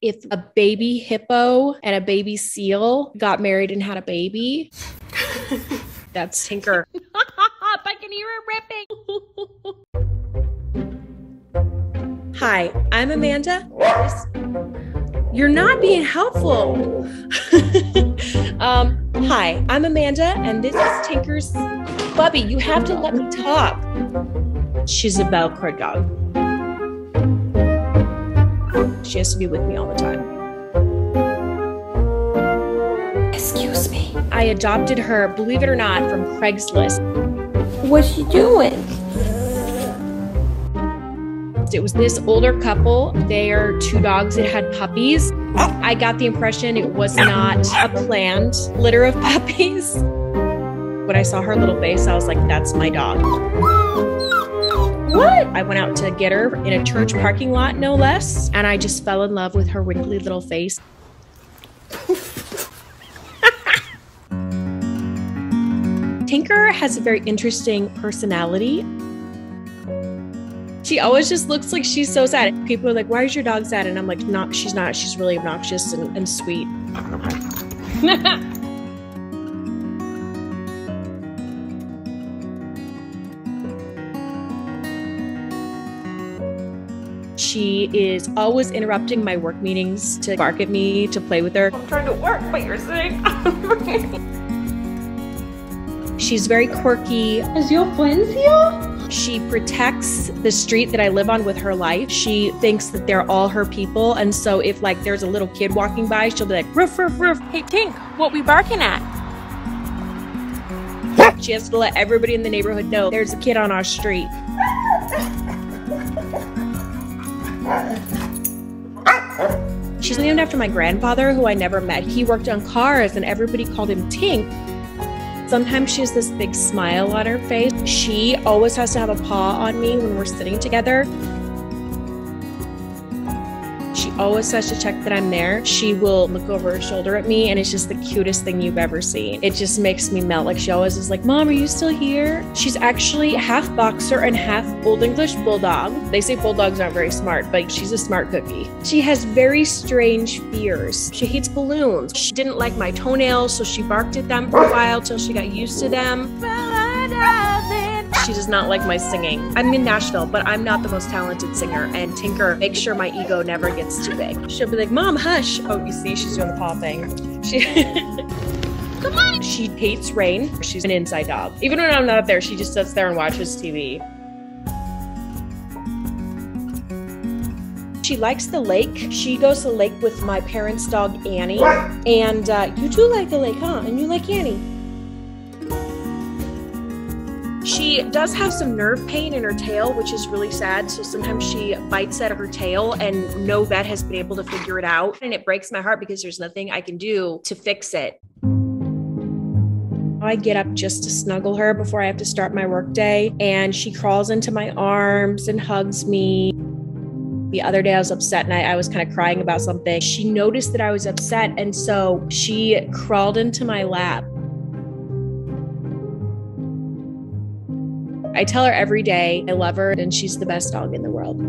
if a baby hippo and a baby seal got married and had a baby, that's Tinker. I can hear it ripping. Hi, I'm Amanda. You're not being helpful. um, hi, I'm Amanda, and this is Tinker's. Bubby, you have to let me talk. She's a Velcro dog. She has to be with me all the time. Excuse me. I adopted her, believe it or not, from Craigslist. What's she doing? It was this older couple. They are two dogs that had puppies. I got the impression it was not a planned litter of puppies. When I saw her little face, I was like, that's my dog. What? I went out to get her in a church parking lot, no less, and I just fell in love with her wrinkly little face. Tinker has a very interesting personality. She always just looks like she's so sad. People are like, "Why is your dog sad?" And I'm like, "Not, she's not. She's really obnoxious and, and sweet." She is always interrupting my work meetings to bark at me, to play with her. I'm trying to work, but you're saying. She's very quirky. Is your friends here? She protects the street that I live on with her life. She thinks that they're all her people. And so if like there's a little kid walking by, she'll be like, roof, roof, roof. Hey, Tink, what we barking at? She has to let everybody in the neighborhood know there's a kid on our street. She's named after my grandfather, who I never met. He worked on cars, and everybody called him Tink. Sometimes she has this big smile on her face. She always has to have a paw on me when we're sitting together. She always has to check that I'm there. She will look over her shoulder at me, and it's just the cutest thing you've ever seen. It just makes me melt. Like she always is like, Mom, are you still here? She's actually half boxer and half Old English Bulldog. They say bulldogs aren't very smart, but she's a smart cookie. She has very strange fears. She hates balloons. She didn't like my toenails, so she barked at them for a while till she got used to them. She does not like my singing. I'm in Nashville, but I'm not the most talented singer, and Tinker makes sure my ego never gets too big. She'll be like, Mom, hush. Oh, you see, she's doing the paw thing. She. Come on. She hates rain. She's an inside dog. Even when I'm not there, she just sits there and watches TV. She likes the lake. She goes to the lake with my parents' dog Annie. And uh, you do like the lake, huh? And you like Annie. She does have some nerve pain in her tail, which is really sad. So sometimes she bites at her tail, and no vet has been able to figure it out. And it breaks my heart because there's nothing I can do to fix it. I get up just to snuggle her before I have to start my workday, and she crawls into my arms and hugs me. The other day I was upset and I, I was kind of crying about something. She noticed that I was upset, and so she crawled into my lap I tell her every day I love her and she's the best dog in the world.